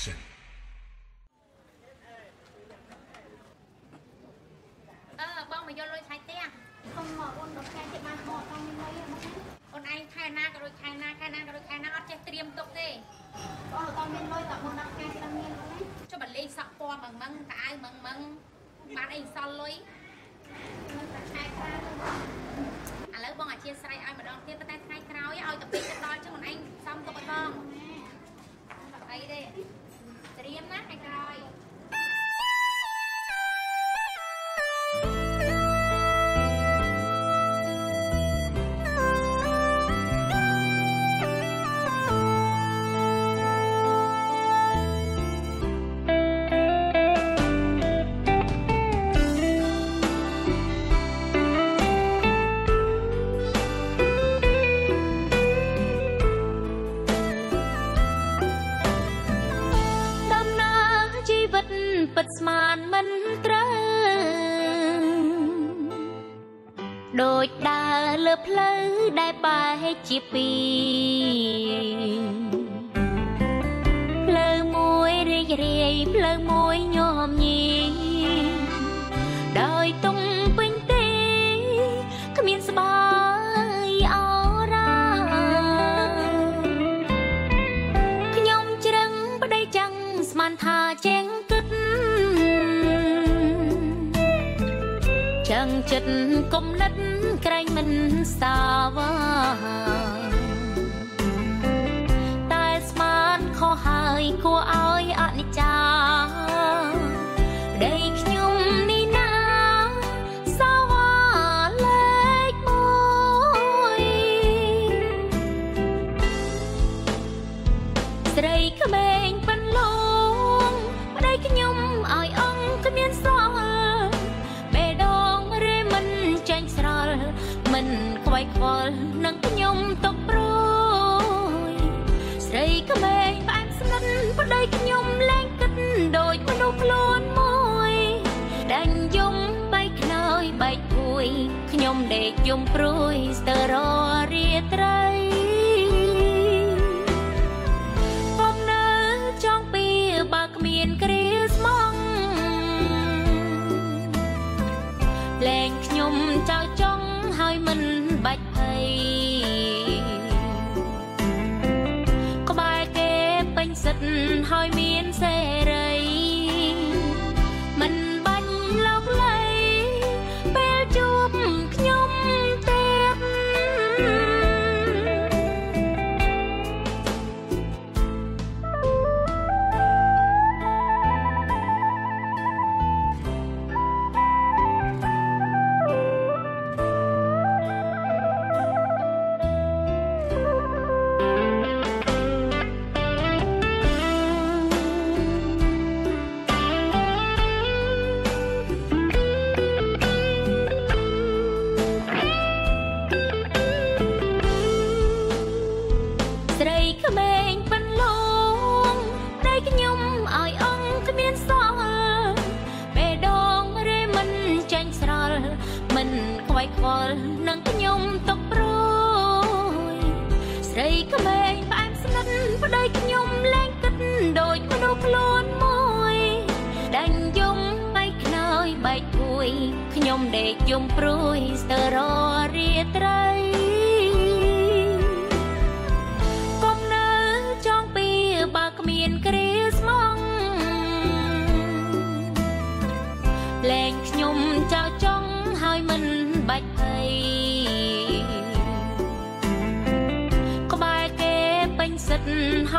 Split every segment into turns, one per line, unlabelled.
Production.
អឺបងមកយកលុយឆៃផ្ទះ
không mở con đọc khai thì bạn họ trong mình lấy mà
អូនឯងខែណាក៏ដូចខែណាខែណាក៏ដូចខែណាអត់ចេះត្រៀមទុកទេ
con ở trong mình lấy tập một đọc khai thì làm nhiên đấy
ចុះបើលេងសក់ពណ៌មឹងមឹងកៅអៅមឹងមឹងបានអីសល់លុយ
nó tập khai ra luôn
ឥឡូវបងអធិស្ឋានឲ្យម្ដងទៀតប៉ុន្តែថ្ងៃក្រោយឲ្យតែពេលទៅដល់ចឹងអូនឯងសំទុកឲ្យបងអីទេត្រៀម ណាថ្ងៃក្រោ
បែកជាពីរផ្លូវមួយរីករាយផ្លូវមួយញោមញីដោយទុំពេញទេគ្មានស្បាយអរ៉ាខ្ញុំជ្រឹងប្តីចាំងស្មានថាចេងគិតចាំងចិត្តគំនិត ក្រែងមិនសាវាតែស្មានខុសហើយគួរឲ្យអនិច្ចា យខ្វល់នឹងខ្ញុំទុកព្រួយស្រីក្មេងផ្អែមស្និទ្ធប្តីខ្ញុំលែងគិតដូចមនុស្សខ្លួនមួយដាញ់យំបែកខ្នើយបែកភួយខ្ញុំដេកយំព្រួយស្ទើររា សិទ្ធ ខ្វាយខ្វល់នឹងខ្ញុំទុកព្រួយស្រីក្មេងផ្អែមស្និទ្ធប្តីខ្ញុំលែងគិតដូចមនុស្សខ្លួនមួយដាញ់យំបែកខ្នើយបែកភួយខ្ញុំដេកយំព្រួយស្ទើររាត្រី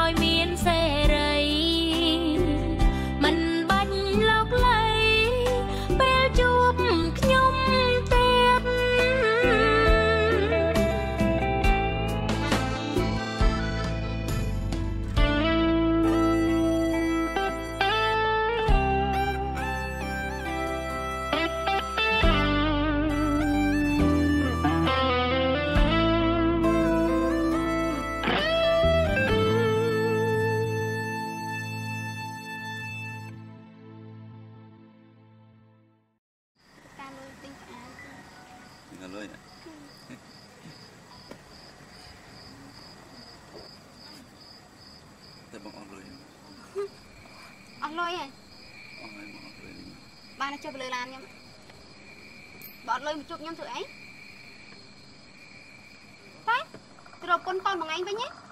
ហើយមានសេរី លុយតែបងអត់លុយអត់លុយហ៎អត់ហើយបងអត់លុយបានចុះលើឡានខ្ញុំបើអត់លុយមកជួបខ្ញុំធ្វើអីតែត្រូវពុនតនបងឯងវិញហ៎